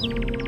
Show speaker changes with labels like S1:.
S1: Música